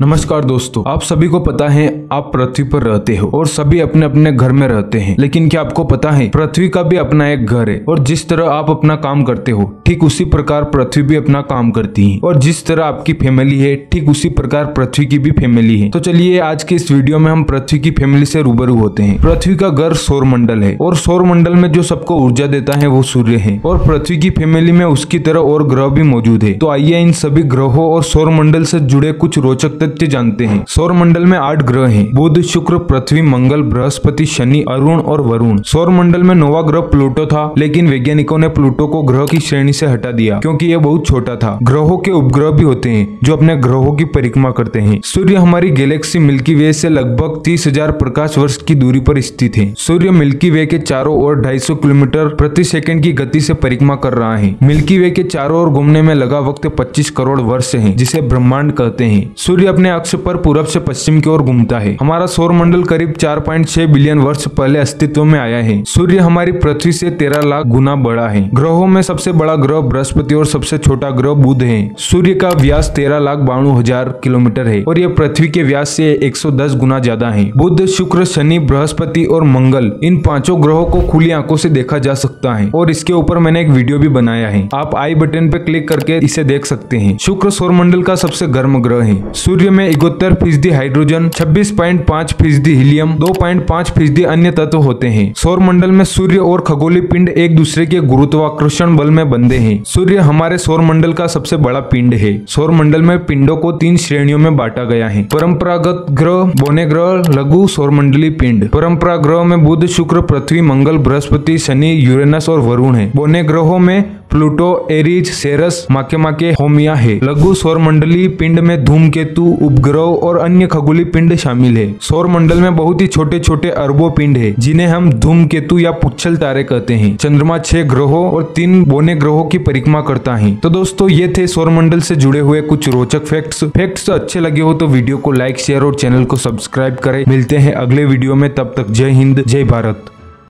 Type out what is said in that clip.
नमस्कार दोस्तों आप सभी को पता है आप पृथ्वी पर रहते हो और सभी अपने अपने घर में रहते हैं। लेकिन क्या आपको पता है, पृथ्वी का भी अपना एक घर है और जिस तरह आप अपना काम करते हो, ठीक उसी प्रकार पृथ्वी भी अपना काम करती है। और जिस तरह आपकी फैमिली है, ठीक उसी प्रकार पृथ्वी की भी फैमिली है। तो चलिए आज के इस वीडियो में हम पृथ्वी की फैमिली से रूबरू होते हैं। पृथ्वी का घर सौर मंडल है और सौर मंडल में जो सबको ऊर्जा देता है, वो सूर्य है। और पृथ्वी की फैमिली में उसकी तरह और ग्रह भी मौजूद है। तो आइए इन सभी ग्रहों और सौर मंडल से जुड़े कुछ रोचक तथ्य जानते हैं। सौर मंडल में आठ ग्रह हैं। बुध, शुक्र, पृथ्वी, मंगल, बृहस्पति, शनि, अरुण और वरुण। सौर मंडल में नोवा ग्रह प्लूटो था, लेकिन वैज्ञानिकों ने प्लूटो को ग्रह की श्रेणी से हटा दिया, क्योंकि यह बहुत छोटा था। ग्रहों के उपग्रह भी होते हैं, जो अपने ग्रहों की परिक्रमा करते हैं। सूर्य हमारी गैलेक्सी मिल्की वे से लगभग तीस हज़ार प्रकाश वर्ष की दूरी पर स्थित है। सूर्य मिल्की वे के चारों ओर 250 किलोमीटर प्रति सेकंड की गति से परिक्रमा कर रहा है। मिल्की वे के चारों ओर घूमने में लगा वक्त 25 करोड़ वर्ष है, जिसे ब्रह्मांड कहते हैं। सूर्य अपने अक्ष पर पूरब से पश्चिम की ओर घूमता है। हमारा सौर मंडल करीब 4.6 बिलियन वर्ष पहले अस्तित्व में आया है। सूर्य हमारी पृथ्वी से 13 लाख गुना बड़ा है। ग्रहों में सबसे बड़ा ग्रह बृहस्पति और सबसे छोटा ग्रह बुध है। सूर्य का व्यास तेरह लाख बाणु हज़ार किलोमीटर है और यह पृथ्वी के व्यास से 110 गुना ज़्यादा है। बुध, शुक्र, शनि, बृहस्पति और मंगल, इन पाँचों ग्रहों को खुली आँखों से देखा जा सकता है और इसके ऊपर मैंने एक वीडियो भी बनाया है। आप आई बटन पे क्लिक करके इसे देख सकते हैं। शुक्र सौर मंडल का सबसे गर्म ग्रह है। सूर्य में इकहत्तर फ़ीसदी हाइड्रोजन 26.5 फ़ीसदी हीलियम 2.5 फ़ीसदी अन्य तत्व होते हैं। सौर मंडल में सूर्य और खगोली पिंड एक दूसरे के गुरुत्वाकर्षण बल में बंधे हैं। सूर्य हमारे सौर मंडल का सबसे बड़ा पिंड है। सौर मंडल में पिंडों को तीन श्रेणियों में बांटा गया है। परंपरागत ग्रह, बोने ग्रह, लघु सौर मंडलीय पिंड। परंपरा ग्रह में बुध, शुक्र, पृथ्वी, मंगल, बृहस्पति, शनि, यूरेनस और वरुण है। बोने ग्रहों में प्लूटो, एरिज, सेरस माके माके होमिया है। लघु सौर मंडलीय पिंड में धूमकेतु, उपग्रह और अन्य खगोली पिंड शामिल है। सौर मंडल में बहुत ही छोटे छोटे अरबों पिंड है, जिन्हें हम धूम केतु या पुच्छल तारे कहते हैं। चंद्रमा छह ग्रहों और तीन बोने ग्रहों की परिक्रमा करता है। तो दोस्तों, ये थे सौर मंडल से जुड़े हुए कुछ रोचक फैक्ट्स फैक्ट्स अच्छे लगे हो तो वीडियो को लाइक शेयर और चैनल को सब्सक्राइब करें। मिलते हैं अगले वीडियो में, तब तक जय हिंद, जय भारत।